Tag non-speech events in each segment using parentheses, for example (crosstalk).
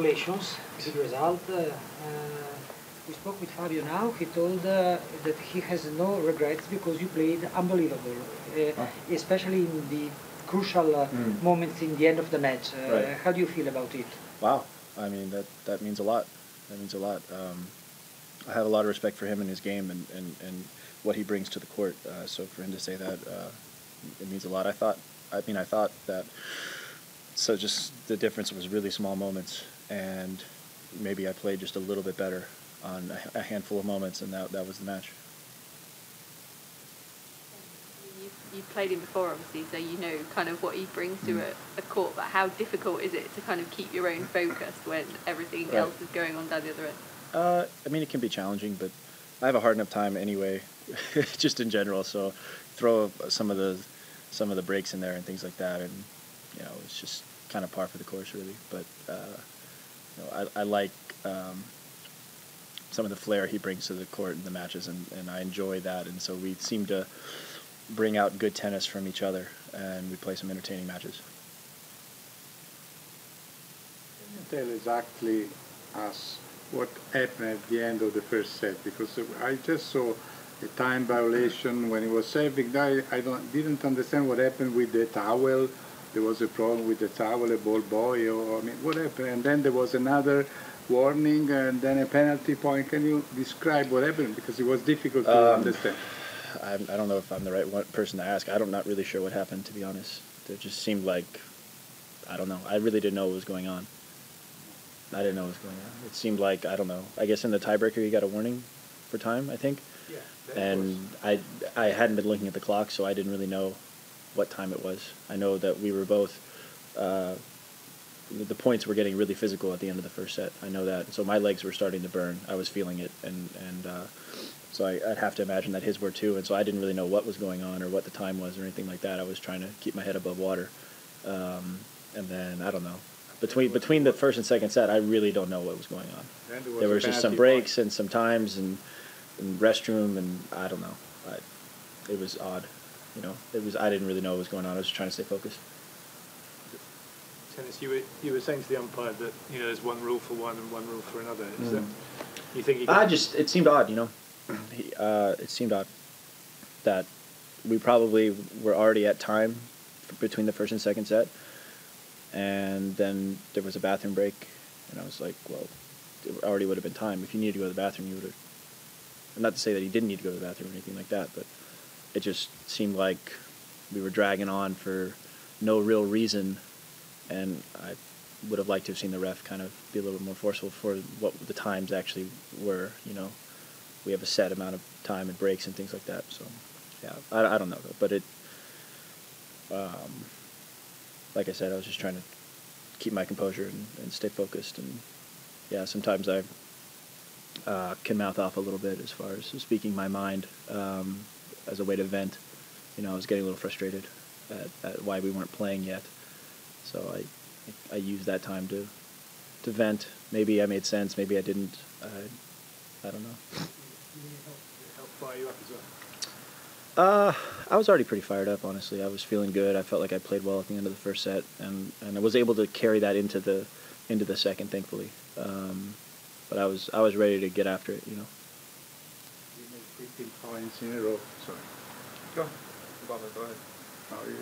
congratulations. Good result. Uh, we spoke with Fabio now. He told uh, that he has no regrets because you played unbelievable, uh, especially in the crucial mm. moments in the end of the match. Right. How do you feel about it? Wow. I mean, that, that means a lot. That means a lot. Um, I have a lot of respect for him and his game and, and, and what he brings to the court. Uh, so for him to say that, uh, it means a lot. I thought, I mean, I thought that. So just the difference was really small moments, and maybe I played just a little bit better on a handful of moments, and that that was the match. You've played him before, obviously, so you know kind of what he brings to mm. a, a, court. But how difficult is it to kind of keep your own focus when everything right. else is going on down the other end? Uh, I mean, it can be challenging, but I have a hard enough time anyway, (laughs) just in general. So throw some of the some of the breaks in there and things like that, and you know, it's just kind of par for the course, really. But uh, you know, I, I like um, some of the flair he brings to the court in the matches, and, and I enjoy that. And so we seem to bring out good tennis from each other, and we play some entertaining matches. Can you tell exactly us what happened at the end of the first set because I just saw a time violation when he was serving. I, I don't, didn't understand what happened with the towel. There was a problem with the towel, a ball boy, or I mean, what happened? And then there was another warning and then a penalty point. Can you describe what happened? Because it was difficult to um, understand. I, I don't know if I'm the right person to ask. I'm not really sure what happened, to be honest. It just seemed like, I don't know. I really didn't know what was going on. I didn't know what was going on. It seemed like, I don't know. I guess in the tiebreaker you got a warning for time, I think. Yeah. And I, I hadn't been looking at the clock, so I didn't really know what time it was. I know that we were both uh, the points were getting really physical at the end of the first set. I know that. So my legs were starting to burn. I was feeling it, and and uh, so I, would have to imagine that his were too. And so I didn't really know what was going on or what the time was or anything like that. I was trying to keep my head above water. Um, and then I don't know. Between between the first and second set, I really don't know what was going on. Was there was just some breaks point. and some times and, and restroom and I don't know. I, it was odd. You know, it was I didn't really know what was going on. I was just trying to stay focused tennis, you were you were saying to the umpire that you know there's one rule for one and one rule for another. Is mm. that you think? I just it seemed odd, you know. He, uh, it seemed odd that we probably were already at time between the first and second set, and then there was a bathroom break, and I was like, well, it already would have been time. If you needed to go to the bathroom, you would have. Not to say that he didn't need to go to the bathroom or anything like that, but it just seemed like we were dragging on for no real reason and I would have liked to have seen the ref kind of be a little bit more forceful for what the times actually were. You know, we have a set amount of time and breaks and things like that. So, yeah, I, I don't know though, but it, um, like I said, I was just trying to keep my composure and, and stay focused. And yeah, sometimes I uh, can mouth off a little bit as far as speaking my mind um, as a way to vent. You know, I was getting a little frustrated at, at why we weren't playing yet. So I, I used that time to, to vent. Maybe I made sense. Maybe I didn't. I, I don't know. Uh, I was already pretty fired up. Honestly, I was feeling good. I felt like I played well at the end of the first set, and, and I was able to carry that into the into the second, thankfully. Um, but I was I was ready to get after it. You know. You made 15 points in a row. Sorry. Go ahead. go ahead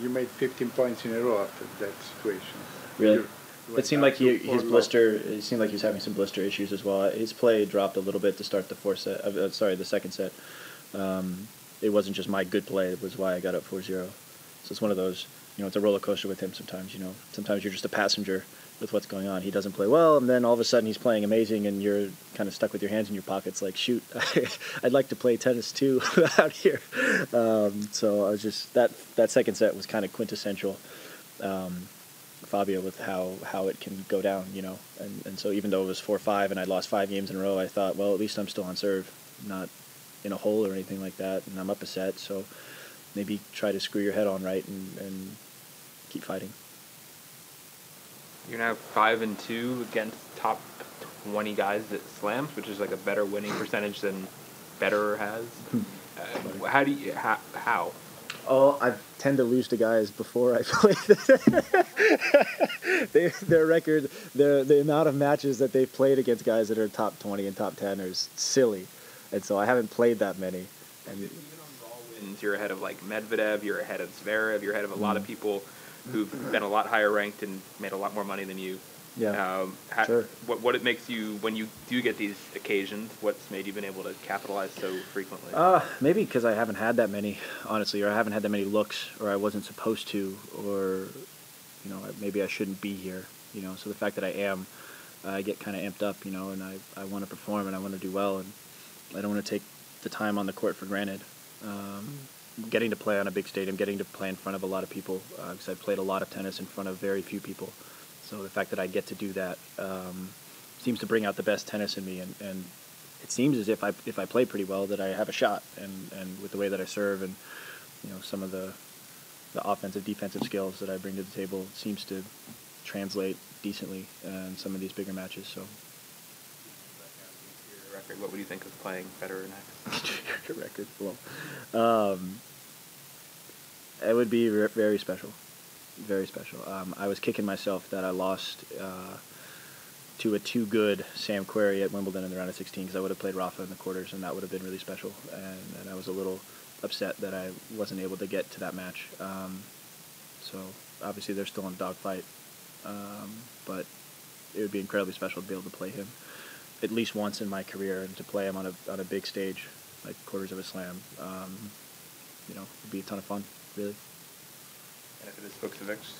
you made 15 points in a row after that situation. Really? it seemed like he, his blister. It seemed like he was having some blister issues as well. His play dropped a little bit to start the fourth set. Uh, sorry, the second set. Um, it wasn't just my good play. It was why I got up 4-0. So it's one of those. You know, it's a roller coaster with him. Sometimes, you know, sometimes you're just a passenger with what's going on. He doesn't play well, and then all of a sudden he's playing amazing, and you're kind of stuck with your hands in your pockets, like, shoot, (laughs) I'd like to play tennis too (laughs) out here. Um, so I was just that that second set was kind of quintessential. Um, Fabio with how, how it can go down, you know, and, and so even though it was four five and I lost five games in a row, I thought, well, at least I'm still on serve, not in a hole or anything like that, and I'm up a set, so maybe try to screw your head on right and, and keep fighting. You're now five and two against top twenty guys that slams, which is like a better winning percentage than Federer has. Hmm. Uh, how do you how, how? Oh, I tend to lose to guys before I (laughs) play. they, their record, the the amount of matches that they've played against guys that are top twenty and top ten is silly, and so I haven't played that many. And wins, you're ahead of like Medvedev, you're ahead of Zverev, you're ahead of a lot of Mm. people who've been a lot higher ranked and made a lot more money than you. yeah, Um, ha- Sure. What what it makes you when you do get these occasions? What's made you been able to capitalize so frequently? Uh, maybe because I haven't had that many, honestly, or I haven't had that many looks, or I wasn't supposed to, or you know, maybe I shouldn't be here. You know, so the fact that I am, I get kind of amped up, you know, and I, I want to perform and I want to do well, and I don't want to take the time on the court for granted. Um, getting to play on a big stadium, getting to play in front of a lot of people, because I've played a lot of tennis in front of very few people. So the fact that I get to do that um, seems to bring out the best tennis in me, and, and it seems as if I if I play pretty well that I have a shot, and, and with the way that I serve and you know some of the the offensive defensive skills that I bring to the table seems to translate decently in some of these bigger matches. So record, what would you think of playing Federer next? (laughs) record, well, um, it would be re- very special, very special. Um, I was kicking myself that I lost. Uh, to a too good Sam Querrey at Wimbledon in the round of 16 because I would have played Rafa in the quarters and that would have been really special. And, and I was a little upset that I wasn't able to get to that match. Um, so obviously they're still in dogfight, um, but it would be incredibly special to be able to play him at least once in my career and to play him on a on a big stage like quarters of a slam. Um, you know, it'd be a ton of fun, really. And if it is Fucsovics,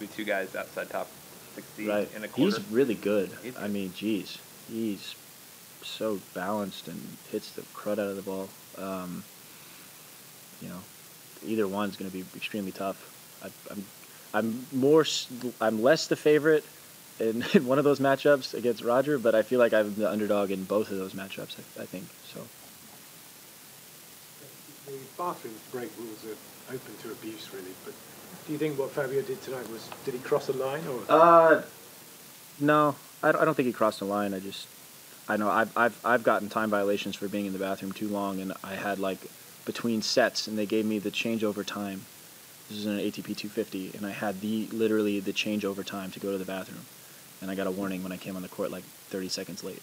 be two guys outside top 60 Right. in a quarter. He's really good. He's I mean, geez, he's so balanced and hits the crud out of the ball. Um, you know, either one's going to be extremely tough. I, I'm, I'm more, I'm less the favorite in, (laughs) in one of those matchups against Roger, but I feel like I'm the underdog in both of those matchups. I, I think so. The bathroom break rules are open to abuse, really. But do you think what Fabio did tonight was did he cross a line or? Uh, no, I don't, I don't think he crossed a line. I just, I know I've, I've, I've gotten time violations for being in the bathroom too long, and I had like between sets, and they gave me the changeover time. This is an ATP 250, and I had the literally the changeover time to go to the bathroom, and I got a warning when I came on the court like 30 seconds late.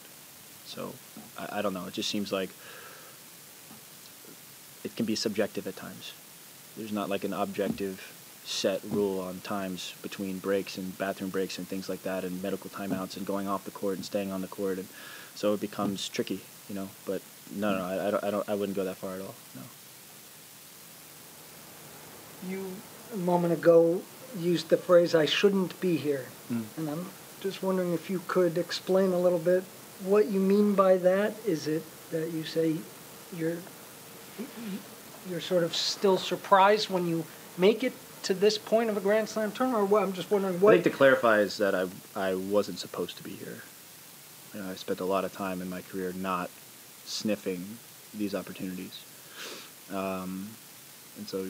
So I, I don't know. It just seems like it can be subjective at times. There's not like an objective set rule on times between breaks and bathroom breaks and things like that and medical timeouts and going off the court and staying on the court and so it becomes tricky, you know. But no, no, I, I don't, I don't, I wouldn't go that far at all. No. You, a moment ago, used the phrase, I shouldn't be here. Mm. And I'm just wondering if you could explain a little bit what you mean by that. Is it that you say you're, you're sort of still surprised when you make it to this point of a Grand Slam tournament? Or what? I'm just wondering I think to clarify is that I, I wasn't supposed to be here. You know, I spent a lot of time in my career not sniffing these opportunities. Um, and so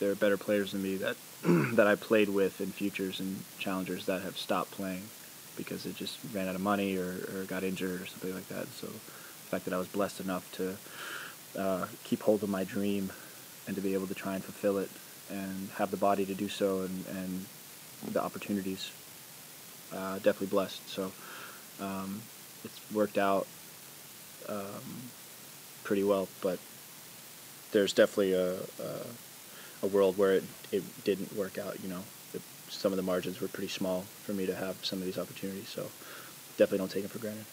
there are better players than me that (clears throat) that I played with in futures and challengers that have stopped playing because it just ran out of money or, or got injured or something like that. So the fact that I was blessed enough to uh, keep hold of my dream and to be able to try and fulfill it and have the body to do so and, and the opportunities uh, definitely blessed. So um, it's worked out um, pretty well, but there's definitely a, a, a world where it, it didn't work out. You know, some of the margins were pretty small for me to have some of these opportunities. So definitely don't take them for granted.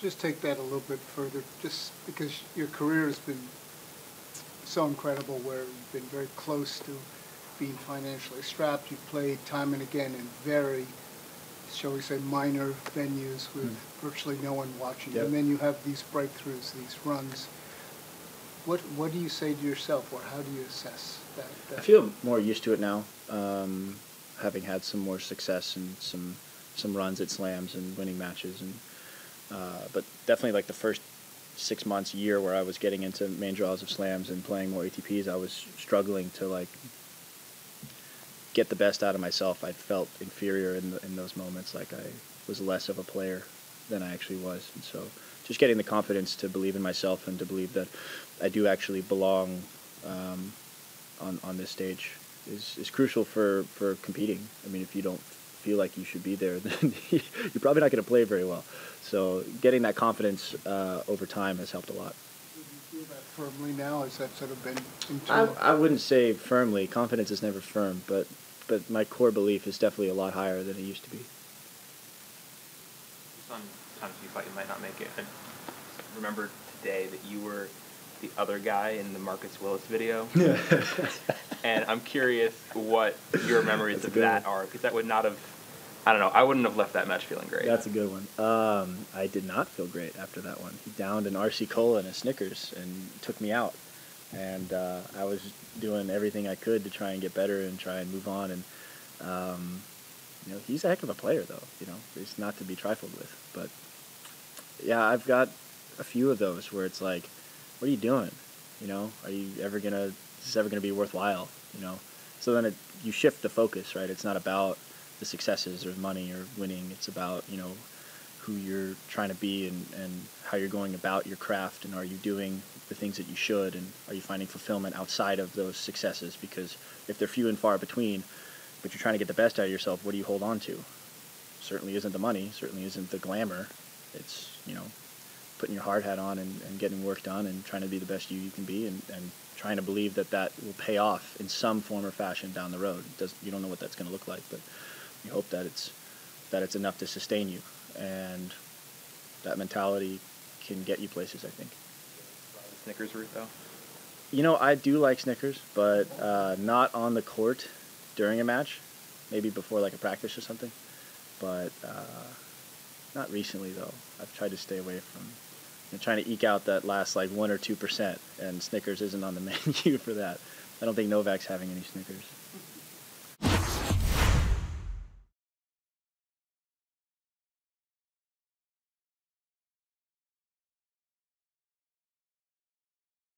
Just take that a little bit further, just because your career has been so incredible, where you've been very close to being financially strapped. You've played time and again in very, shall we say, minor venues with mm. virtually no one watching. Yep. And then you have these breakthroughs, these runs. What what do you say to yourself, or how do you assess that? that I feel more used to it now, um, having had some more success and some some runs at slams and winning matches, and uh, but definitely like the first six months, year where I was getting into main draws of slams and playing more ATPs, I was struggling to like get the best out of myself. I felt inferior in the, in those moments, like I was less of a player than I actually was, and so just getting the confidence to believe in myself and to believe that I do actually belong um, on on this stage is is crucial for for competing. I mean, if you don't feel like you should be there, (laughs) then you're probably not going to play very well. So getting that confidence uh, over time has helped a lot. Do you feel that firmly now? Has that sort of been I, internal? I wouldn't say firmly. Confidence is never firm, but but my core belief is definitely a lot higher than it used to be. Sometimes you thought you might not make it. I remember today that you were the other guy in the Marcus Willis video. (laughs) and I'm curious what your (laughs) memories That's of that one. are, because that would not have, I don't know, I wouldn't have left that match feeling great. That's a good one. Um, I did not feel great after that one. He downed an RC Cola and a Snickers and took me out. And uh, I was doing everything I could to try and get better and try and move on. And um, you know, he's a heck of a player, though. You know, he's not to be trifled with. But yeah, I've got a few of those where it's like, what are you doing? You know, are you ever gonna? Is this ever gonna be worthwhile? You know, so then it, you shift the focus, right? It's not about the successes or money or winning. It's about you know who you're trying to be and, and how you're going about your craft and are you doing the things that you should and are you finding fulfillment outside of those successes because if they're few and far between but you're trying to get the best out of yourself what do you hold on to certainly isn't the money certainly isn't the glamour it's you know putting your hard hat on and, and getting work done and trying to be the best you you can be and, and trying to believe that that will pay off in some form or fashion down the road. It does, you don't know what that's going to look like but you hope that it's that it's enough to sustain you. And that mentality can get you places i think. Snickers route, though. you know i do like snickers but uh, not on the court during a match maybe before like a practice or something. But uh, not recently though. I've tried to stay away from know, trying to eke out that last like one or two percent and snickers isn't on the (laughs) menu for that. I don't think novak's having any snickers